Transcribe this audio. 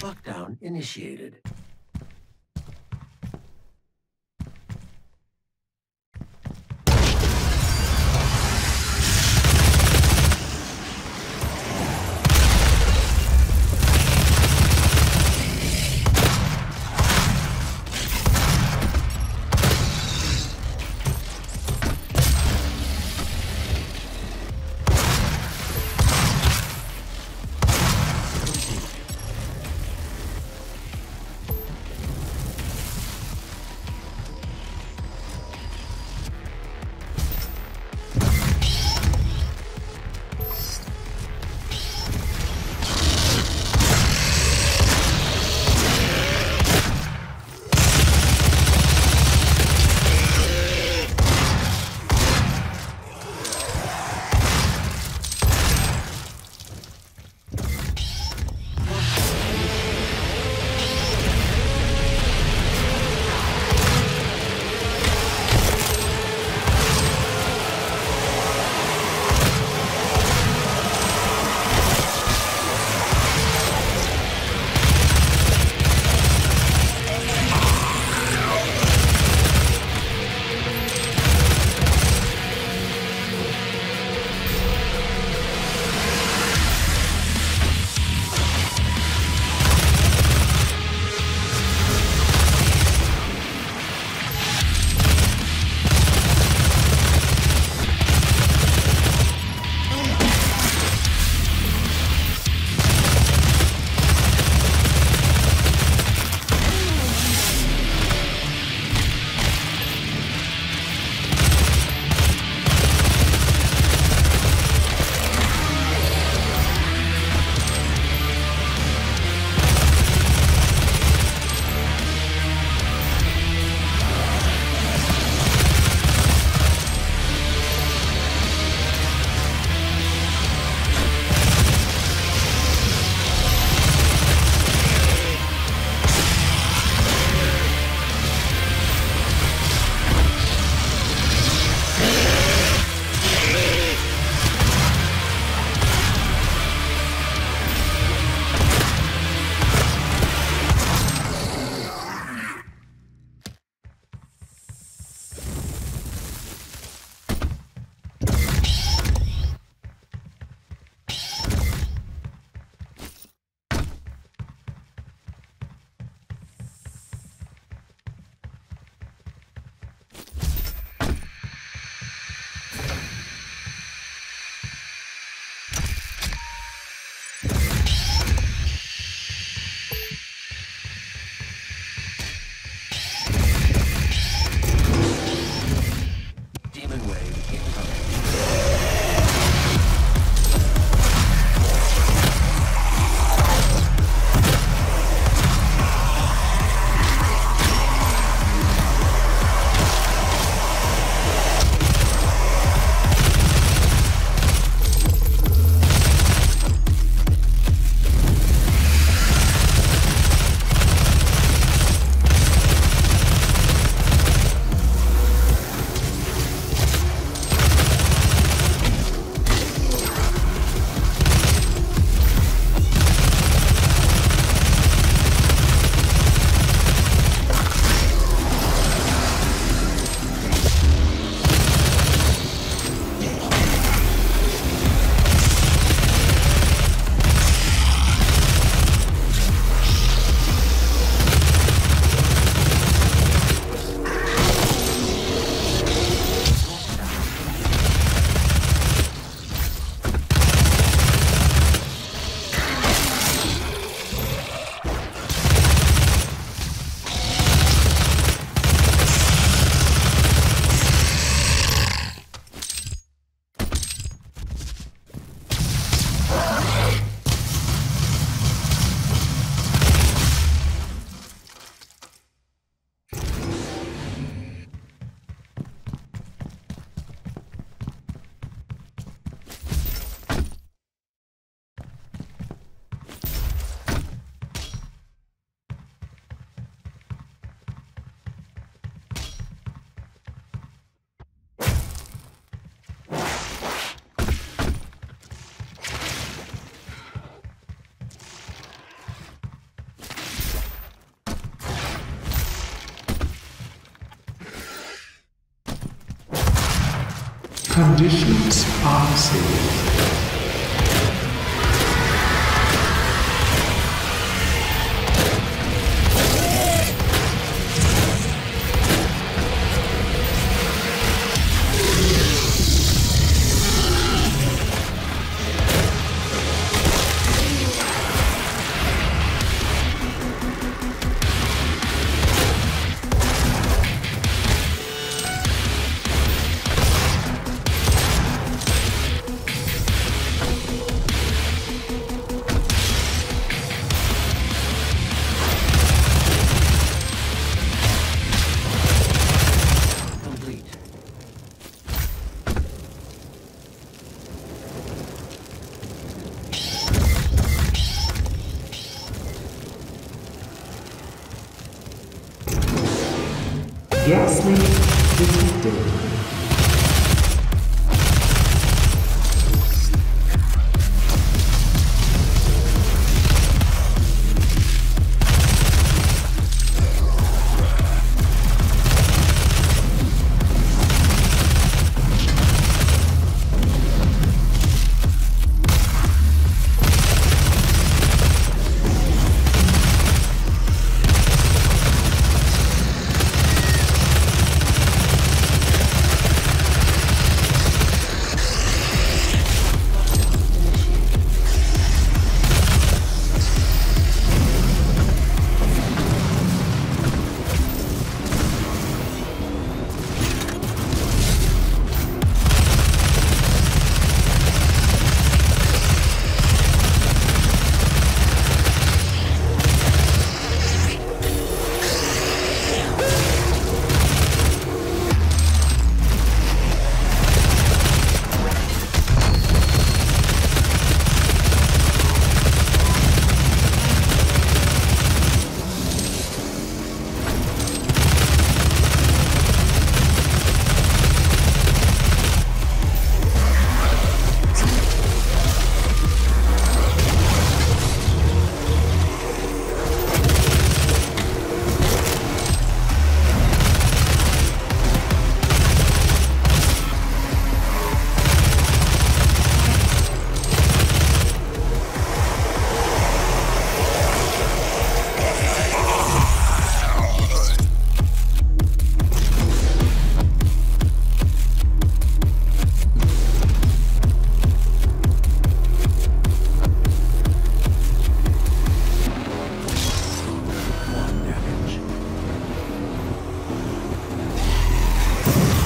Lockdown initiated. Conditions are Leak detected. you